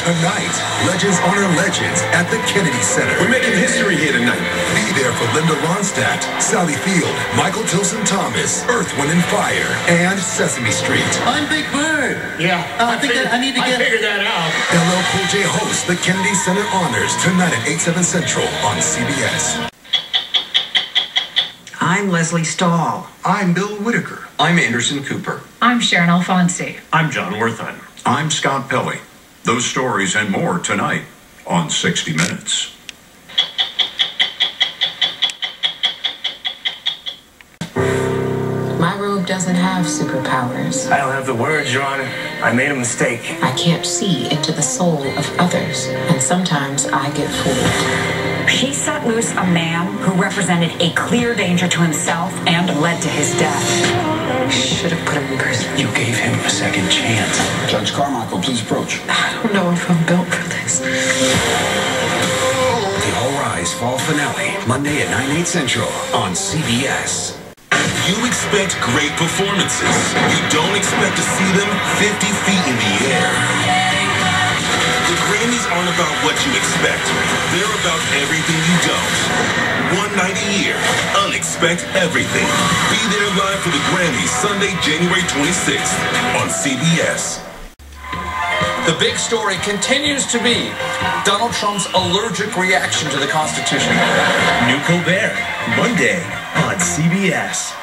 Tonight, Legends Honor Legends at the Kennedy Center. We're making history here tonight. Be there for Linda Ronstadt, Sally Field, Michael Tilson Thomas, Earth, Wind, and Fire, and Sesame Street. I'm Big Bird. Yeah. Uh, I think that I need to get... I get. figured that out. LL Cool J hosts the Kennedy Center Honors tonight at 8, 7 Central on CBS. I'm Lesley Stahl. I'm Bill Whitaker. I'm Anderson Cooper. I'm Sharyn Alfonsi. I'm Jon Wertheim. I'm Scott Pelley. Those stories and more tonight on 60 Minutes. My robe doesn't have superpowers. I don't have the words, Your Honor. I made a mistake. I can't see into the soul of others, and sometimes I get fooled. He set loose a man who represented a clear danger to himself and led to his death. Should have put him in prison. You gave him a second chance. Judge Carmichael, please approach. I don't know if I'm built for this. The All Rise Fall Finale, Monday at 9, 8 Central on CBS. You expect great performances. You don't expect to see them 50 feet in the air. What you expect. They're about everything you don't. One night a year, unexpect everything. Be there live for the Grammys Sunday, January 26th on CBS. The big story continues to be Donald Trump's allergic reaction to the Constitution. New Colbert, Monday on CBS.